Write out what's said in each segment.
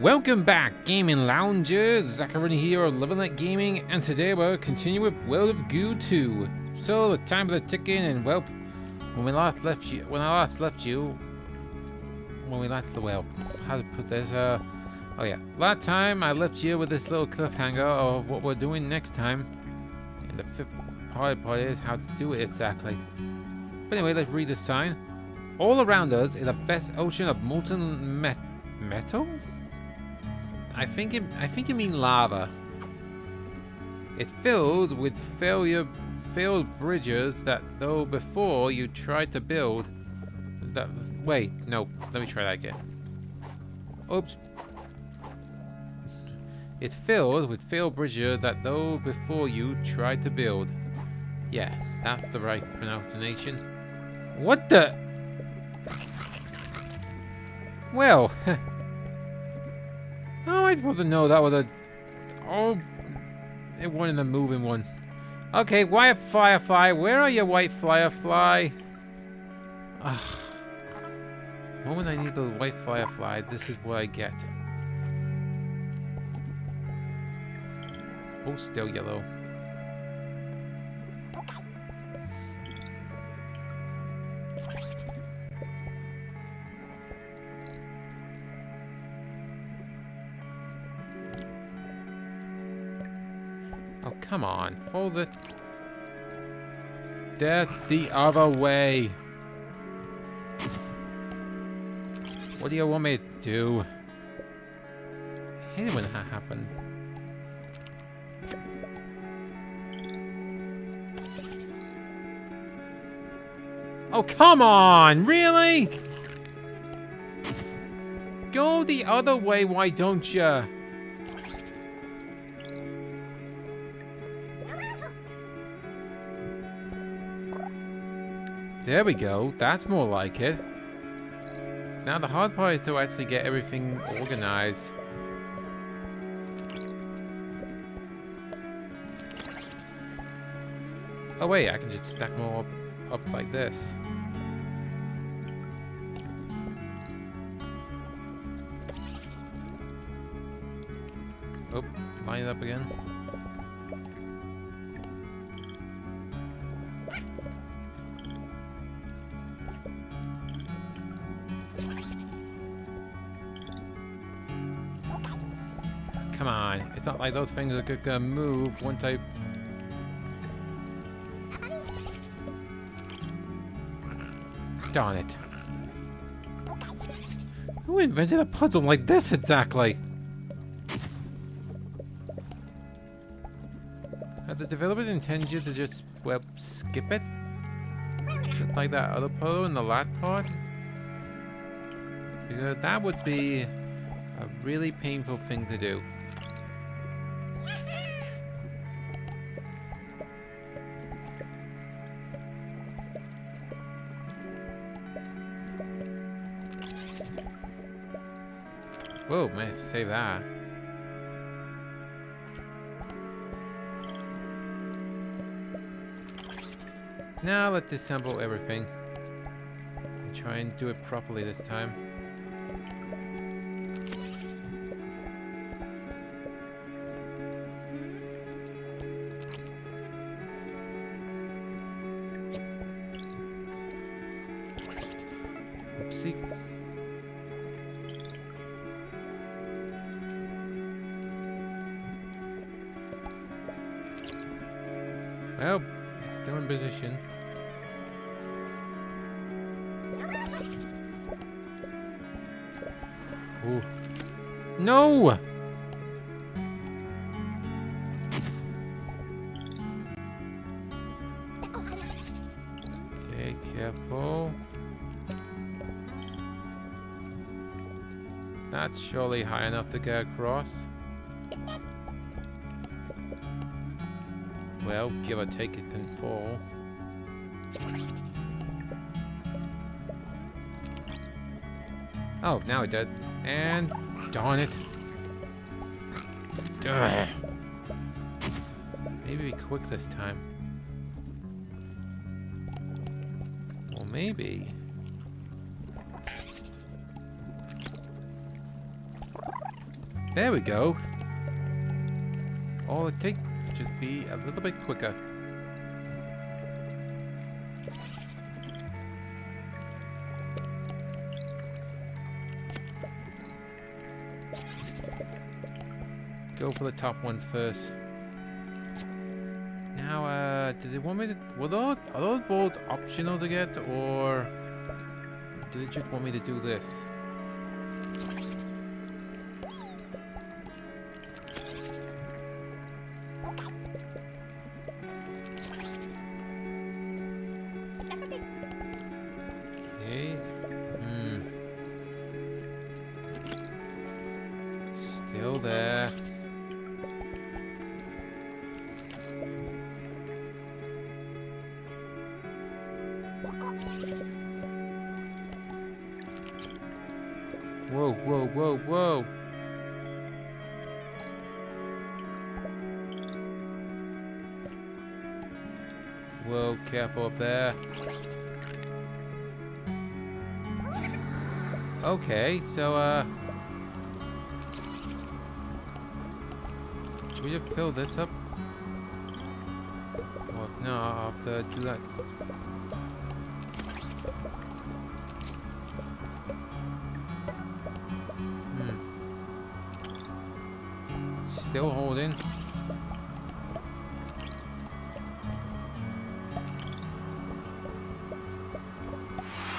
Welcome back, gaming loungers. Zachary here of Live Gaming, and today we're continuing with World of Goo 2. So the time of the ticking, and well, when we last left you, when I last left you, when we last, the well, how to put this? Uh, oh yeah, last time I left you with this little cliffhanger of what we're doing next time, and the fifth part, part is how to do it exactly. But anyway, let's read the sign. All around us is a vast ocean of molten met metal. I think it, I think you mean lava. It's filled with failure failed bridges that though before you tried to build that wait, no, let me try that again. Oops. It's filled with failed bridges that though before you tried to build. Yeah, that's the right pronunciation. What the? Well, Oh, I'd rather know that was a... Oh, it wasn't a moving one. Okay, white firefly, where are you, white firefly? Ugh. moment I need the white firefly, this is what I get. Oh, still yellow. Come on. Fold it. Death the other way. What do you want me to do? I hate it when that happens. Oh, come on! Really? Go the other way, why don't you? There we go. That's more like it. Now the hard part is to actually get everything organized. Oh wait, I can just stack them all up, up like this. Oh, line it up again. Not like those things are gonna uh, move once I... Darn it. Who invented a puzzle like this exactly? Had the developer intended you to just, well, skip it? Just like that other puzzle in the last part? Because that would be a really painful thing to do. Managed to save that. Now let's assemble everything. And try and do it properly this time. Well, it's still in position. Ooh. No! Okay, careful. That's surely high enough to get across. Well, give or take it can fall. Oh, now it did. And darn it. Ugh. Maybe be quick this time. Well, maybe. There we go. All it takes just be a little bit quicker. Go for the top ones first. Now, uh, did they want me to... Were those, are those both optional to get, or... Do they just want me to do this? Still there. Whoa, whoa, whoa, whoa. Whoa, careful up there. Okay, so, uh... we just fill this up? Well, no, have to do that. Hmm. Still holding.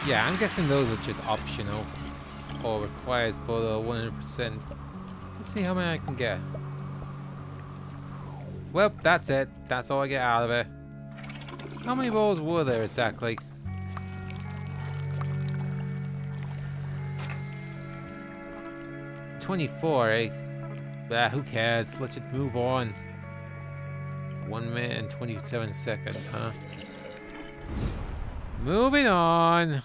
Yeah, I'm guessing those are just optional or required for the 100%. Let's see how many I can get. Well, that's it. That's all I get out of it. How many balls were there exactly? Twenty-four, eh? Bah, who cares? Let's just move on. One minute and twenty-seven seconds, huh? Moving on.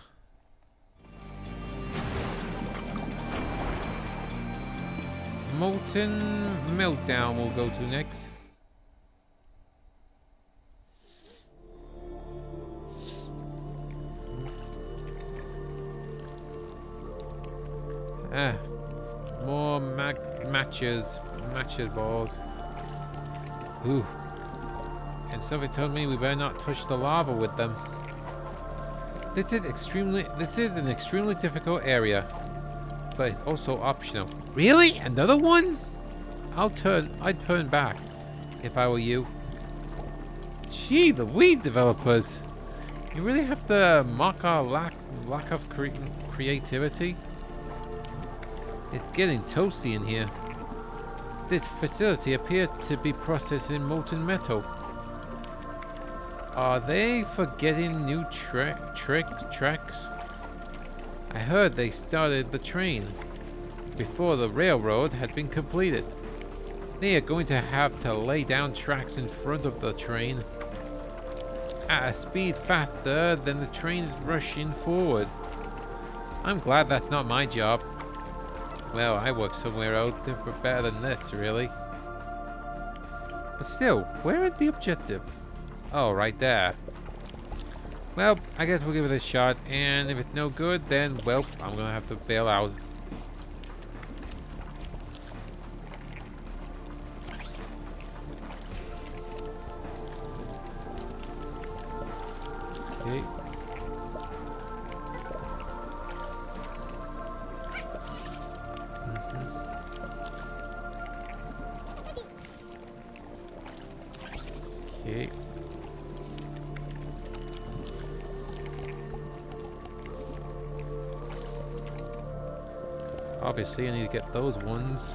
Molten Meltdown we'll go to next. Ah, more matches, matches balls. Ooh. And somebody told me we better not touch the lava with them. This is extremely, this is an extremely difficult area, but it's also optional. Really? Another one? I'll turn, I'd turn back if I were you. Gee, the weed developers. You really have to mock our lack, lack of cre creativity. It's getting toasty in here. This facility appears to be processing molten metal. Are they forgetting new trick trick tracks? I heard they started the train before the railroad had been completed. They are going to have to lay down tracks in front of the train at a speed faster than the train is rushing forward. I'm glad that's not my job. Well, I work somewhere out else better than this, really. But still, where is the objective? Oh, right there. Well, I guess we'll give it a shot, and if it's no good, then, well, I'm gonna have to bail out. Okay. Obviously, I need to get those ones.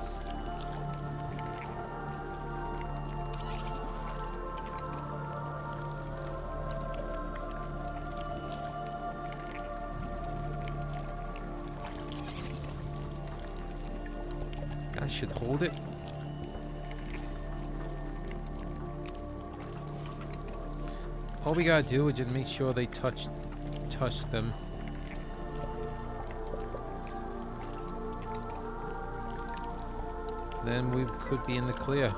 We gotta do is just make sure they touch touch them. Then we could be in the clear.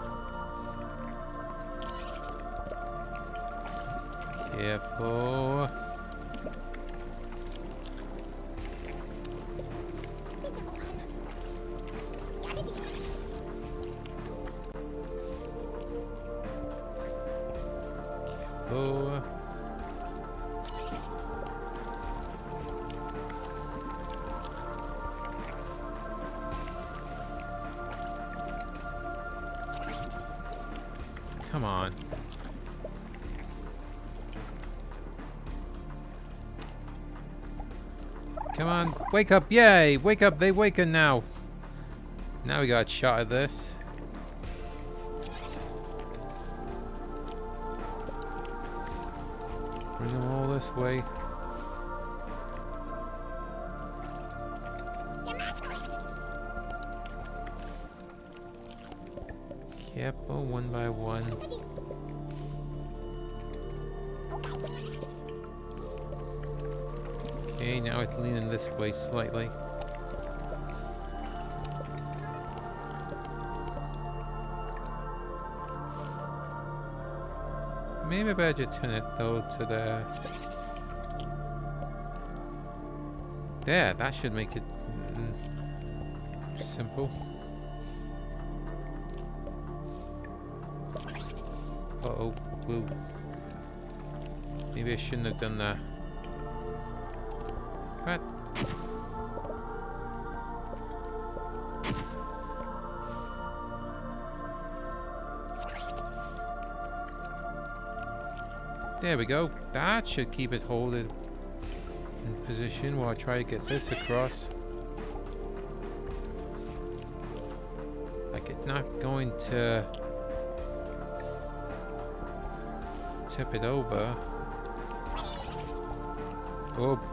Careful. Wake up, yay! Wake up, they waken now. Now we got a shot at this. Bring them all this way. Careful, oh, one by one. Okay, now it's leaning this way slightly. Maybe I better turn it though to the... There, that should make it mm, simple. Uh oh, woo. Maybe I shouldn't have done that. There we go. That should keep it holding in position while I try to get this across. Like it's not going to tip it over. Oh.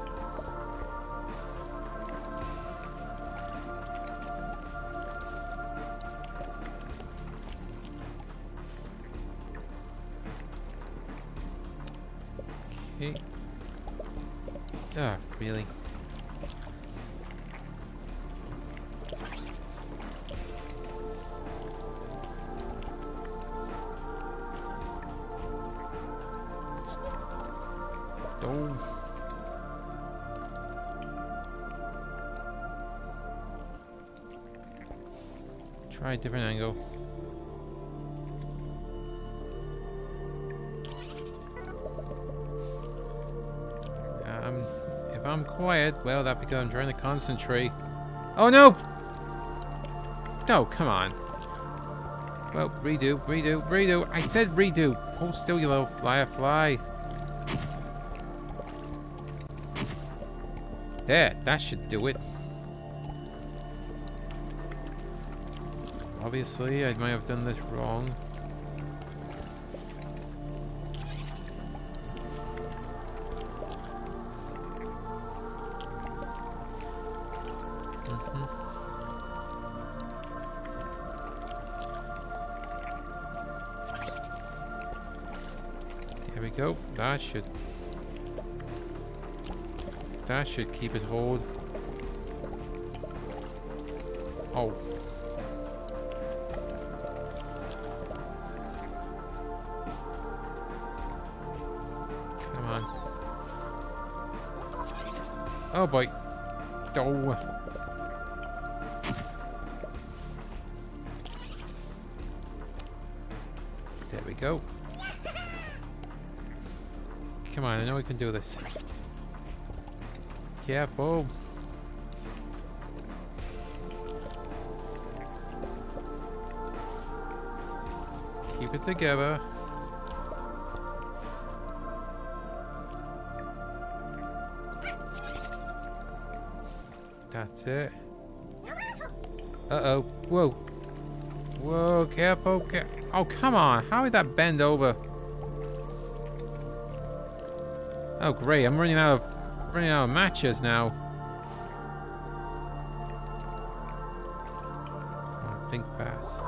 Try a different angle. Um, if I'm quiet, well, that because I'm trying to concentrate. Oh no! No, come on. Well, redo, redo, redo. I said redo. Hold still, you little flyer fly. There, that should do it. Obviously, I might have done this wrong. Mhm. There we go. That should that should keep it hold. Oh. Come on. Oh boy. Oh. There we go. Come on, I know we can do this. Careful. Keep it together. That's it. Uh-oh. Whoa. Whoa, careful. Care oh, come on. How did that bend over? Oh, great. I'm running out of running out of matches now. Think fast.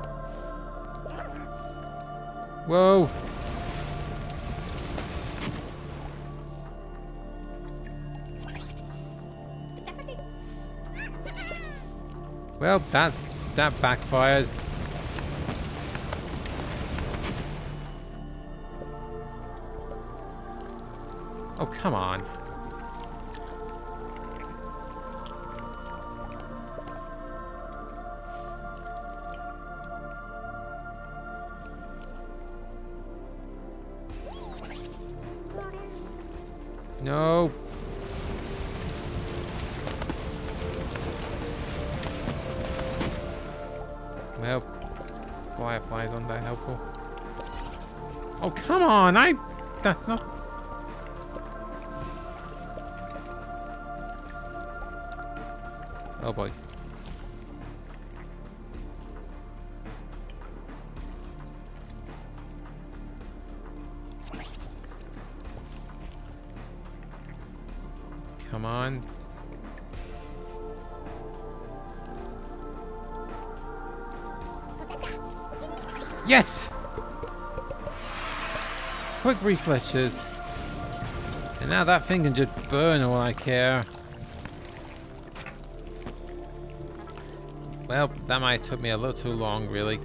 Whoa. Well, that that backfired. Oh, come on. No. Well, fireflies aren't that helpful. Oh, come on! I... That's not... Oh boy. Come on. Yes! Quick reflexes. And now that thing can just burn all I care. Well, that might have took me a little too long, really.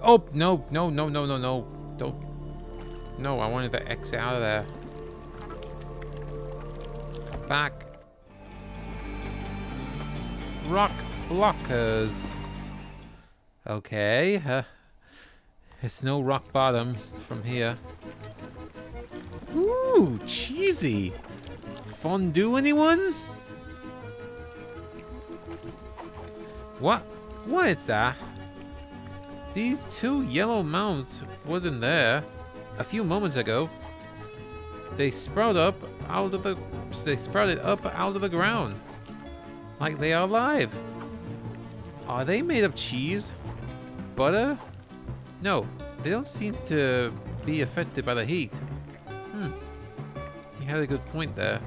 Oh, no, no, no, no, no, no. Don't. No, I wanted to exit out of there. Back. Rock blockers. Okay. Uh, it's no rock bottom from here. Ooh, cheesy. Fondue, anyone? What? What is that? These two yellow mounts weren't there a few moments ago. They sprout up out of the they sprouted up out of the ground. Like they are alive. Are they made of cheese? Butter? No, they don't seem to be affected by the heat. Hmm. You had a good point there.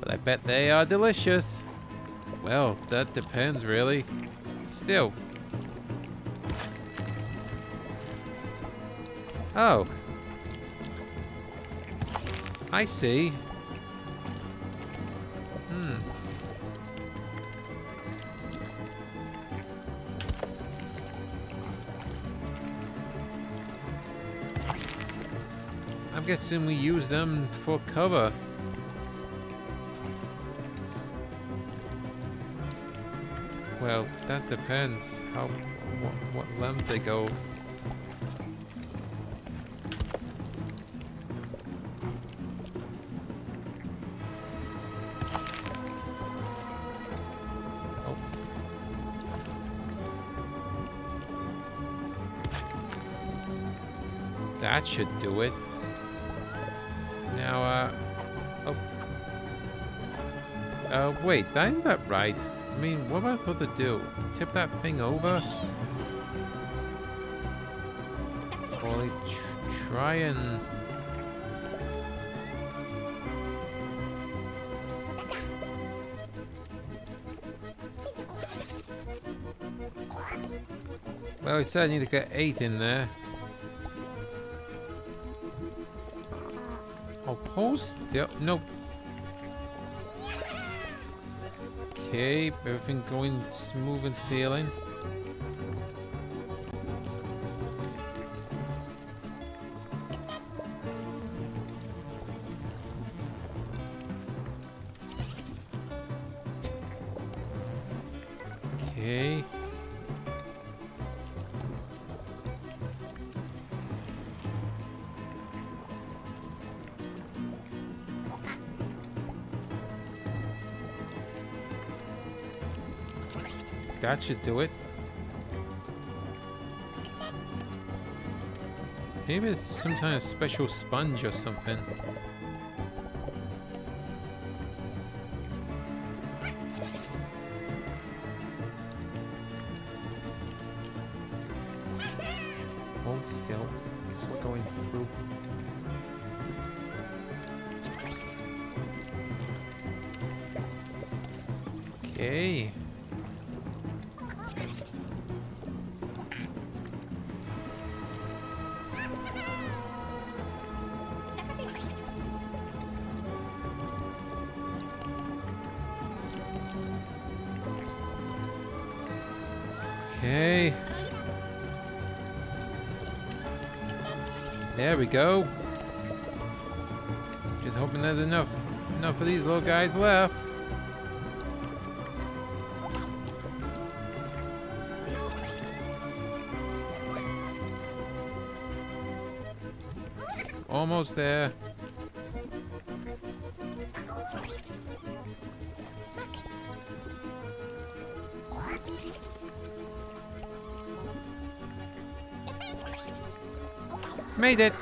But I bet they are delicious. Well, that depends really. Still. Oh. I see. Hmm. I'm guessing we use them for cover. Well, that depends how what, what length they go. Should do it. Now, uh... Oh. Uh, wait, that ain't that right. I mean, what am I supposed to do? Tip that thing over? Or tr try and... Well, we said I need to get eight in there. Hold still. Nope. Okay, everything going smooth and sailing. That should do it. Maybe it's some kind of special sponge or something. Okay. There we go. Just hoping there's enough enough of these little guys left. Almost there. Made it!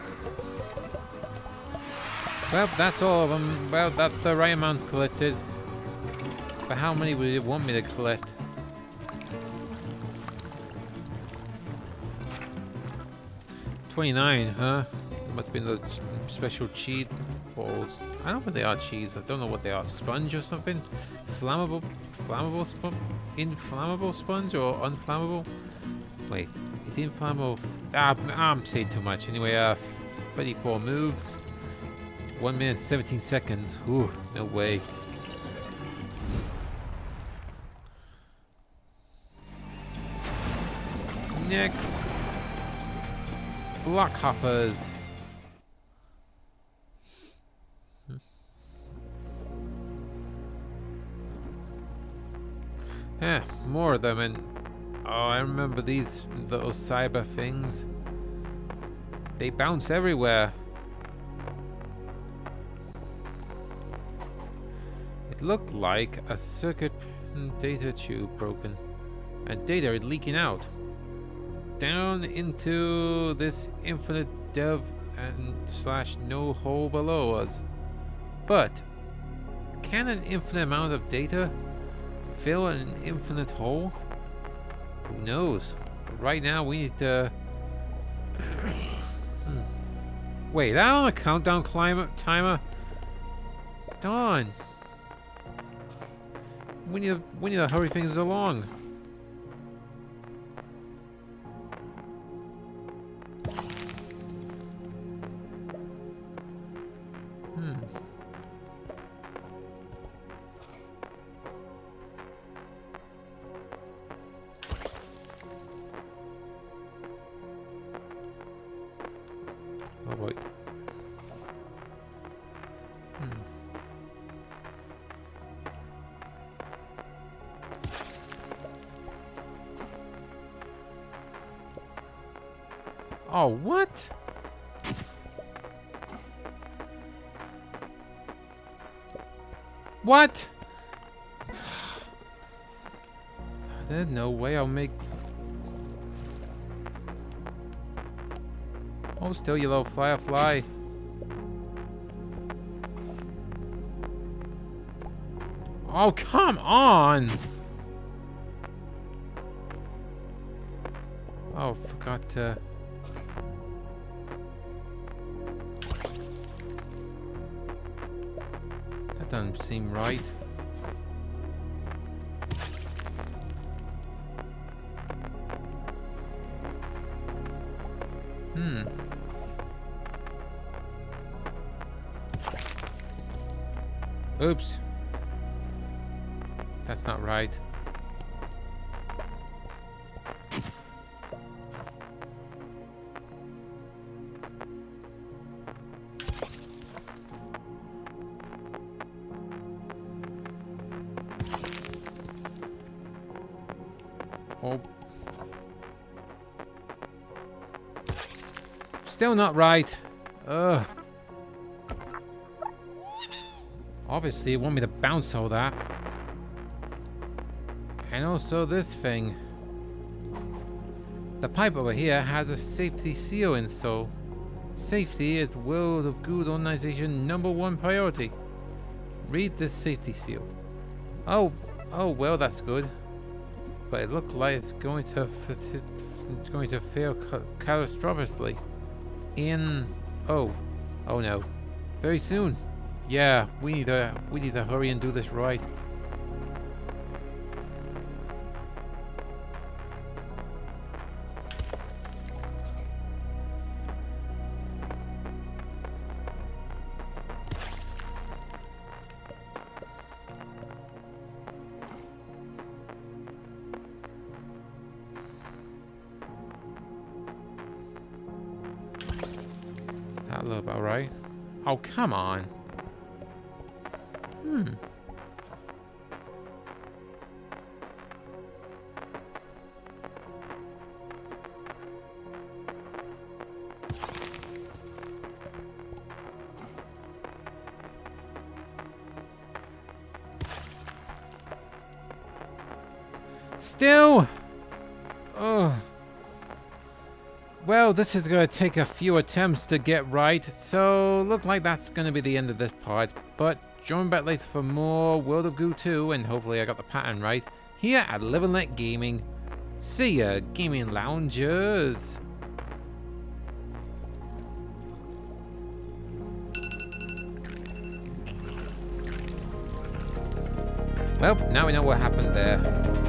Well, that's all of them. Well, that's the right amount collected. But how many would it want me to collect? Twenty-nine, huh? Must be the special cheat balls. I don't know they are. Cheese. I don't know what they are. Sponge or something? Flammable, flammable sponge? Inflammable sponge or unflammable? Wait, it inflammable. Ah, I'm saying too much. Anyway, uh, 34 moves. 1 minute 17 seconds. Ooh, no way. Next. Block hoppers. Yeah, more of them and oh I remember these little cyber things. They bounce everywhere. It looked like a circuit data tube broken and data leaking out down into this infinite dev and slash no hole below us. But can an infinite amount of data fill an infinite hole? Who knows? right now we need to... hmm. Wait, that on a countdown climate timer? Dawn. We need to, we need to hurry things along. Oh, what? What? There's no way I'll make... Oh, still you little firefly. Oh, come on! Oh, forgot to... doesn't seem right. Hmm. Oops. That's not right. Still not right. Ugh. Obviously, it want me to bounce all that. And also this thing. The pipe over here has a safety seal installed. Safety is World of Goo Organization number one priority. Read this safety seal. Oh, oh well, that's good. But it looks like it's going to it's going to fail catastrophically in... Oh. Oh no. Very soon. Yeah, we need to we need to hurry and do this right. Oh, come on. This is going to take a few attempts to get right, so look like that's going to be the end of this part. But join back later for more World of Goo 2, and hopefully I got the pattern right, here at Live and Let Gaming. See ya, gaming loungers! Well, now we know what happened there.